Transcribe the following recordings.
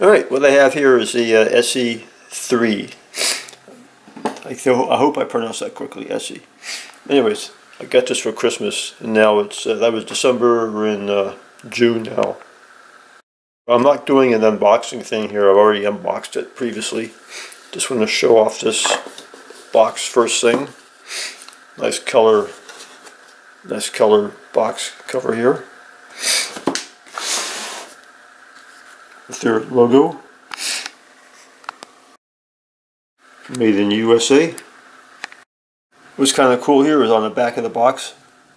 Alright, what I have here is the uh, ESEE-3. I, I hope I pronounced that correctly, ESEE. Anyways, I got this for Christmas, and now it's, uh, that was December, we're in uh, June now. I'm not doing an unboxing thing here, I've already unboxed it previously. Just want to show off this box first thing. Nice color, nice color box cover here. With their logo. Made in USA. What's kind of cool here is on the back of the box,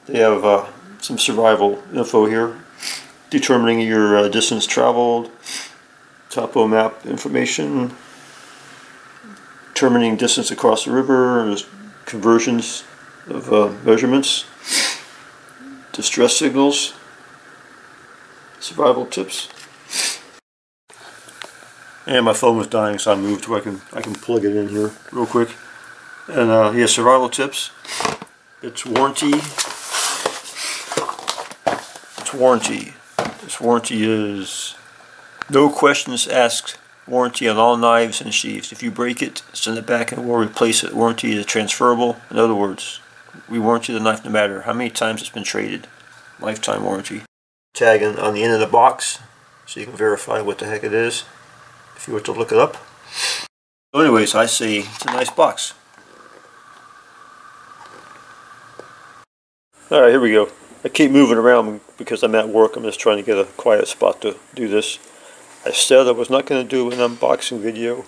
they have uh, some survival info here, determining your uh, distance traveled, topo map information, determining distance across the river, conversions of uh, measurements, distress signals, survival tips. And my phone was dying, so I moved where I can I can plug it in here real quick. And uh, yeah, survival tips. It's warranty. It's warranty. This warranty is no questions asked. Warranty on all knives and sheaths. If you break it, send it back and we'll replace it. Warranty is transferable. In other words, we warranty the knife no matter how many times it's been traded. Lifetime warranty. Tag on the end of the box so you can verify what the heck it is if you were to look it up. So anyways, I see it's a nice box. Alright, here we go. I keep moving around because I'm at work. I'm just trying to get a quiet spot to do this. I said I was not going to do an unboxing video,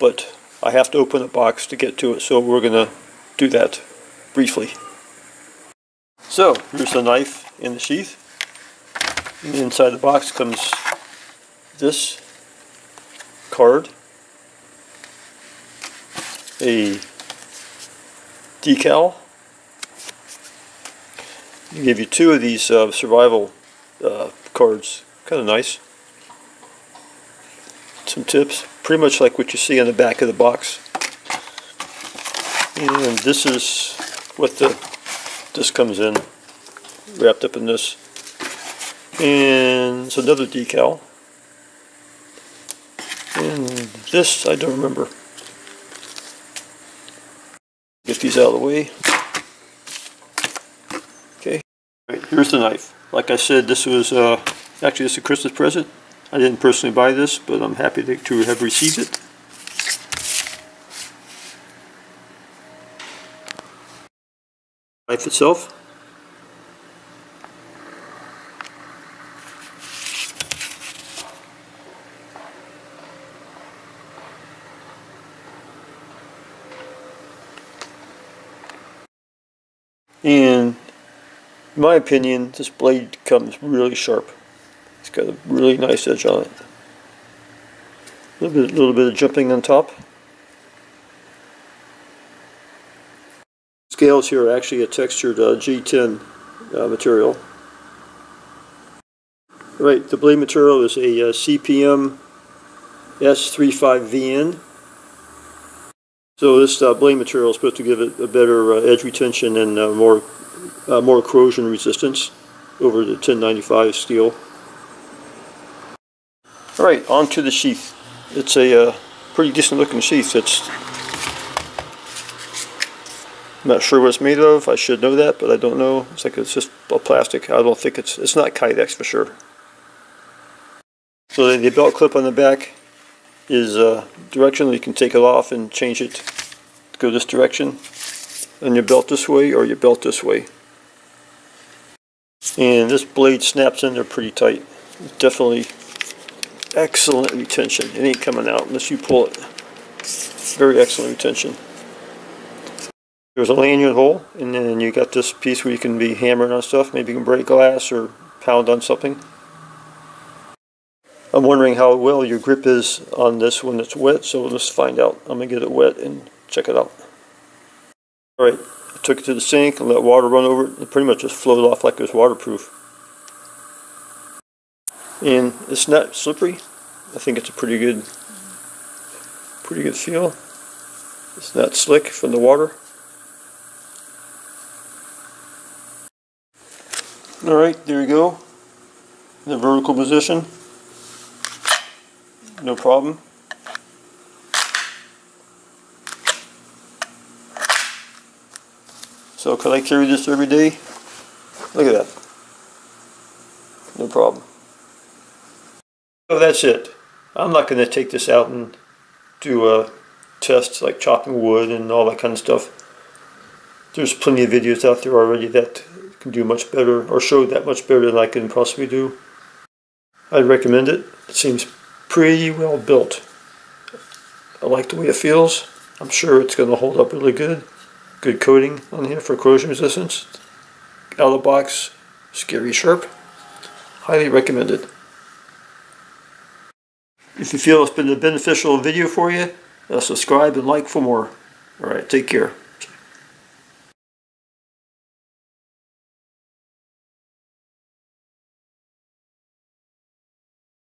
but I have to open the box to get to it, so we're going to do that briefly. So, here's the knife in the sheath. Inside the box comes this card, a decal. Give you two of these uh, survival uh, cards, kind of nice. Some tips, pretty much like what you see on the back of the box. And this is what the this comes in, wrapped up in this. And it's another decal. And this, I don't remember. Get these out of the way. Okay, right, here's the knife. Like I said, this was uh, actually this is a Christmas present. I didn't personally buy this, but I'm happy to, to have received it. Knife itself. And in my opinion, this blade comes really sharp. It's got a really nice edge on it. A little bit, little bit of jumping on top. Scales here are actually a textured uh, G10 uh, material. Right, the blade material is a uh, CPM S35VN. So this uh, blade material is supposed to give it a better uh, edge retention and uh, more uh, more corrosion resistance over the 1095 steel. Alright, on to the sheath. It's a uh, pretty decent looking sheath. It's I'm not sure what it's made of. I should know that, but I don't know. It's like it's just a plastic. I don't think it's it's not Kydex for sure. So the belt clip on the back is uh, directional. You can take it off and change it to go this direction. And your belt this way or your belt this way. And this blade snaps in there pretty tight. Definitely excellent retention. It ain't coming out unless you pull it. Very excellent retention. There's a lanyard hole, and then you got this piece where you can be hammering on stuff. Maybe you can break glass or pound on something. I'm wondering how well your grip is on this when it's wet, so let's find out. I'm going to get it wet and check it out. Alright, I took it to the sink and let water run over it. It pretty much just flowed off like it was waterproof. And it's not slippery. I think it's a pretty good, pretty good feel. It's not slick from the water. Alright, there you go. The vertical position. No problem. So can I carry this every day? Look at that. No problem. So that's it. I'm not going to take this out and do uh, a test like chopping wood and all that kind of stuff. There's plenty of videos out there already that can do much better or show that much better than I can possibly do. I'd recommend it. It seems pretty well built. I like the way it feels. I'm sure it's going to hold up really good. Good coating on here for corrosion resistance. Out of the box, scary sharp. Highly recommended. If you feel it's been a beneficial video for you, uh, subscribe and like for more. Alright, take care.